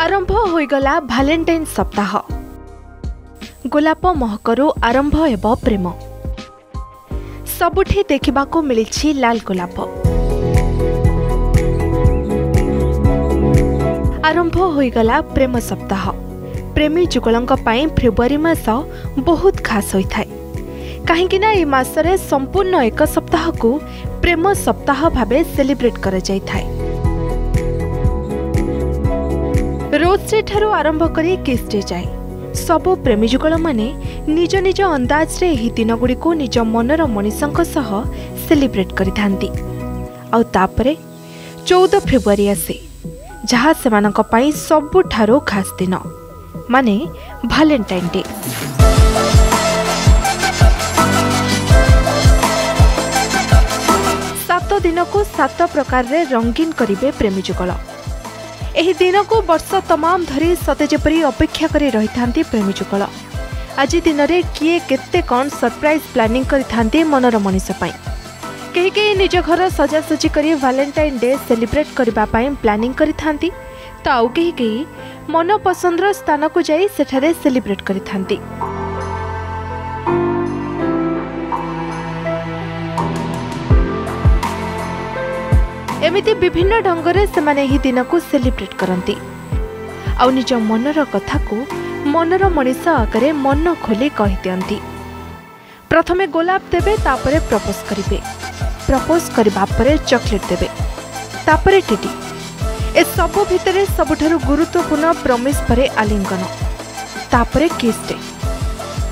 आरम्भला भालेन् सप्ताह गोलाप महकुहरू आरम्भ प्रेम सबुठ देखा ला आरम्भला प्रेम सप्ताह प्रेमी जुगल फेब्रुरी मास बहत खास हुने काहीँक ए मासर सम्पूर्ण एक सप्ताहको प्रेम सप्ताह भाव्रेट गरि ରୋଜ୍ରେଠାରୁ ଆରମ୍ଭ କରି କିସ୍ରେ ଯାଏ ସବୁ ପ୍ରେମୀ ଯୁଗଳମାନେ ନିଜ ନିଜ ଅନ୍ଦାଜରେ ଏହି ଦିନଗୁଡ଼ିକୁ ନିଜ ମନର ମଣିଷଙ୍କ ସହ ସେଲିବ୍ରେଟ୍ କରିଥାନ୍ତି ଆଉ ତାପରେ ଚଉଦ ଫେବୃଆରୀ ଆସେ ଯାହା ସେମାନଙ୍କ ପାଇଁ ସବୁଠାରୁ ଖାସ୍ ଦିନ ମାନେ ଭାଲେଣ୍ଟାଇନ୍ ଡେ ସାତ ଦିନକୁ ସାତ ପ୍ରକାରରେ ରଙ୍ଗୀନ କରିବେ ପ୍ରେମୀ ଯୁଗଳ ଏହି ଦିନକୁ ବର୍ଷ ତମାମ ଧରି ସତେ ଯେପରି ଅପେକ୍ଷା କରି ରହିଥାନ୍ତି ପ୍ରେମୀ ଯୁଗଳ ଆଜି ଦିନରେ କିଏ କେତେ କ'ଣ ସରପ୍ରାଇଜ୍ ପ୍ଲାନିଂ କରିଥାନ୍ତି ମନର ମଣିଷ ପାଇଁ କେହି କେହି ନିଜ ଘର ସଜାସଜି କରି ଭାଲେଣ୍ଟାଇନ୍ ଡେ ସେଲିବ୍ରେଟ୍ କରିବା ପାଇଁ ପ୍ଲାନିଂ କରିଥାନ୍ତି ତ ଆଉ କେହି କେହି ମନ ପସନ୍ଦର ସ୍ଥାନକୁ ଯାଇ ସେଠାରେ ସେଲିବ୍ରେଟ୍ କରିଥାନ୍ତି ଏମିତି ବିଭିନ୍ନ ଢଙ୍ଗରେ ସେମାନେ ଏହି ଦିନକୁ ସେଲିବ୍ରେଟ୍ କରନ୍ତି ଆଉ ନିଜ ମନର କଥାକୁ ମନର ମଣିଷ ଆଗରେ ମନ ଖୋଲି କହିଦିଅନ୍ତି ପ୍ରଥମେ ଗୋଲାପ ଦେବେ ତାପରେ ପ୍ରପୋଜ୍ କରିବେ ପ୍ରପୋଜ୍ କରିବା ପରେ ଚକୋଲେଟ୍ ଦେବେ ତାପରେ ଟିଟି ଏସବୁ ଭିତରେ ସବୁଠାରୁ ଗୁରୁତ୍ୱପୂର୍ଣ୍ଣ ପ୍ରମିସ୍ ପରେ ଆଲିଙ୍ଗନ ତାପରେ କିସ୍ ଡେ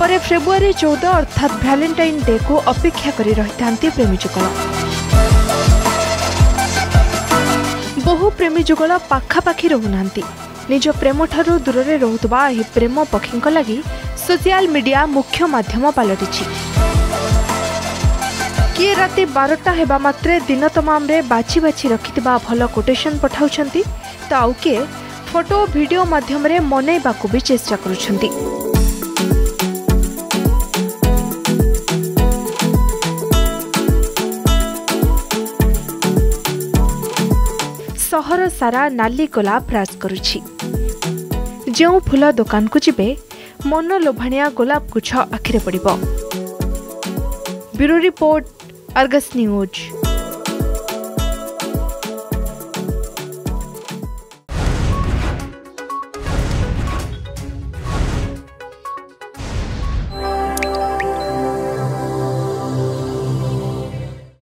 ପରେ ଫେବୃଆରୀ ଚଉଦ ଅର୍ଥାତ୍ ଭ୍ୟାଲେଣ୍ଟାଇନ୍ ଡେକୁ ଅପେକ୍ଷା କରି ରହିଥାନ୍ତି ପ୍ରେମୀଯୁଗଳ ବହୁ ପ୍ରେମୀ ଯୁଗଳ ପାଖାପାଖି ରହୁନାହାନ୍ତି ନିଜ ପ୍ରେମଠାରୁ ଦୂରରେ ରହୁଥିବା ଏହି ପ୍ରେମ ପକ୍ଷୀଙ୍କ ଲାଗି ସୋସିଆଲ ମିଡିଆ ମୁଖ୍ୟ ମାଧ୍ୟମ ପାଲଟିଛି କିଏ ରାତି ବାରଟା ହେବା ମାତ୍ରେ ଦିନ ତମାମରେ ବାଛି ବାଛି ରଖିଥିବା ଭଲ କୋଟେସନ୍ ପଠାଉଛନ୍ତି ତ ଆଉ କିଏ ଫଟୋ ଭିଡ଼ିଓ ମାଧ୍ୟମରେ ମନେଇବାକୁ ବି ଚେଷ୍ଟା କରୁଛନ୍ତି ସହର ସାରା ନାଲି ଗୋଲାପ ରାଜ କରୁଛି ଯେଉଁ ଫୁଲ ଦୋକାନକୁ ଯିବେ ମନଲୋଭାଣିଆ ଗୋଲାପ ଗୁଛ ଆଖିରେ ପଡ଼ିବ ବ୍ୟୁରୋ ରିପୋର୍ଟ ଅର୍ଗସ୍ ନ୍ୟୁଜ୍